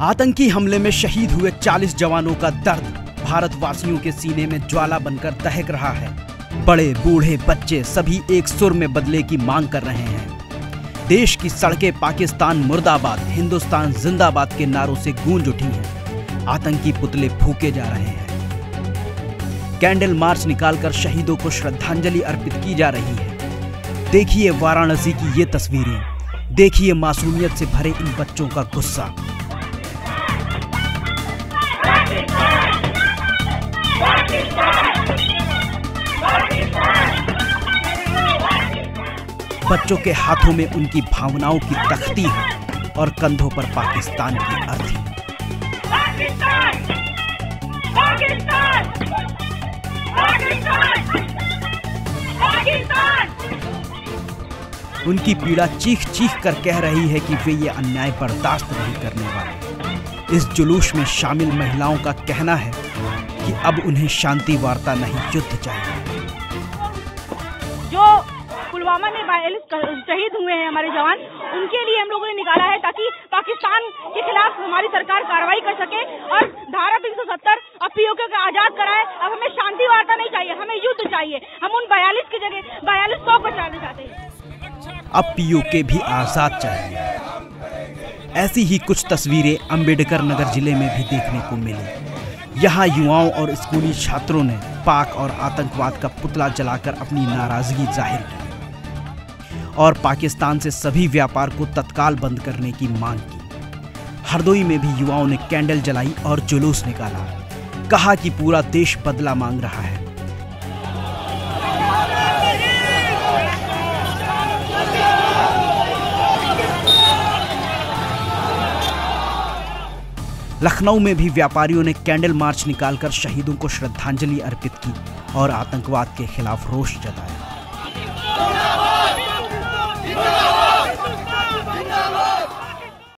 आतंकी हमले में शहीद हुए 40 जवानों का दर्द भारतवासियों के सीने में ज्वाला बनकर दहक रहा है। बड़े, बूढ़े, बच्चे सभी एक सुर में बदले की मांग कर रहे हैं। देश की सड़कें पाकिस्तान मुर्दाबाद, हिंदुस्तान जिंदाबाद के नारों से गूंज उठी हैं। आतंकी पुतले फूके जा रहे हैं। कैंडल मार्च निकालकर शहीदों को श्रद्धांजलि अर्पित की जा रही है। देखिए वाराणसी की ये तस्वीरें। देखिए मासूमियत से भरे इन बच्चों का गुस्सा। बच्चों के हाथों में उनकी भावनाओं की तख्ती है और कंधों पर पाकिस्तान की अर्थी। उनकी पीड़ा चीख चीख कर कह रही है कि वे ये अन्याय बर्दाश्त नहीं करने वाले। इस जुलूस में शामिल महिलाओं का कहना है कि अब उन्हें शांति वार्ता नहीं, युद्ध चाहिए। जो पुलवामा में शहीद हुए हैं हमारे जवान, उनके लिए हम लोगों ने निकाला है ताकि पाकिस्तान के खिलाफ हमारी सरकार कार्रवाई कर सके और धारा तीन सौ सत्तर अब पीओके को आज़ाद कराए। अब हमें शांति वार्ता नहीं चाहिए, हमें युद्ध चाहिए। हम उन बयालीस की जगह, बयालीस सौ को चाहते हैं। अब पीओके भी आज़ाद चाहिए। ऐसी ही कुछ तस्वीरें अंबेडकर नगर ज़िले में भी देखने को मिली। यहाँ युवाओं और स्कूली छात्रों ने पाक और आतंकवाद का पुतला जलाकर अपनी नाराज़गी ज़ाहिर की और पाकिस्तान से सभी व्यापार को तत्काल बंद करने की मांग की। हरदोई में भी युवाओं ने कैंडल जलाई और जुलूस निकाला। कहा कि पूरा देश बदला मांग रहा है। लखनऊ में भी व्यापारियों ने कैंडल मार्च निकालकर शहीदों को श्रद्धांजलि अर्पित की और आतंकवाद के खिलाफ रोष जताया।